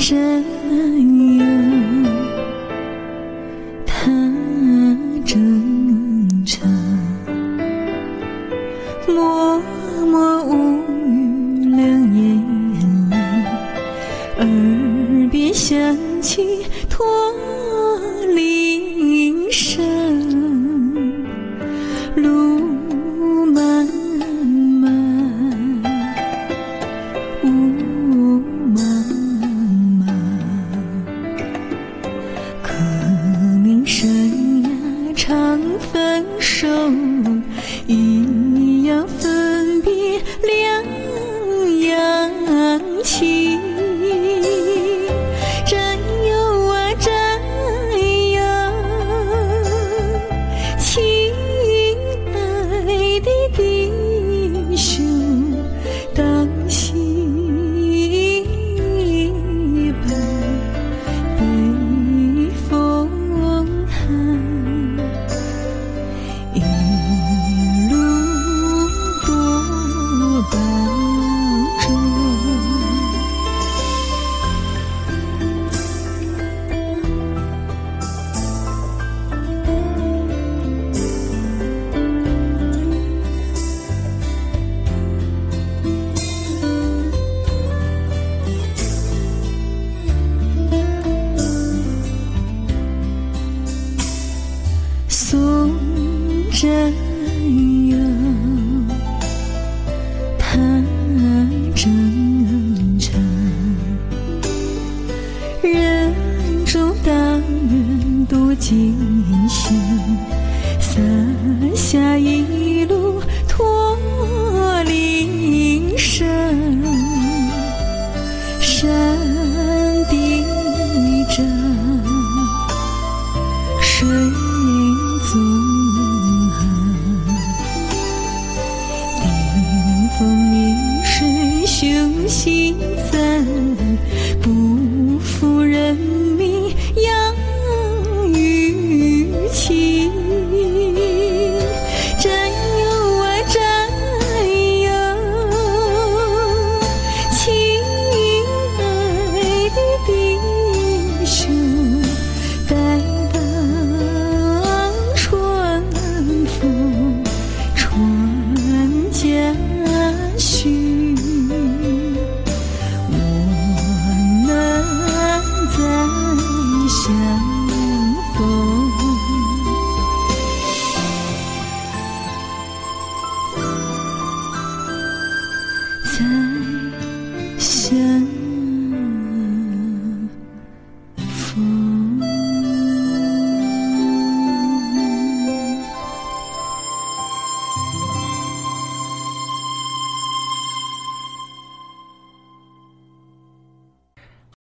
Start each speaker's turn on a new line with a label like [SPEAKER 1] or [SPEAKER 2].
[SPEAKER 1] 只有他忠诚，默默无语，两眼泪，耳边响起。常分手一样诉着忧，盼征程。人中当人多艰辛，洒下一。幸福。在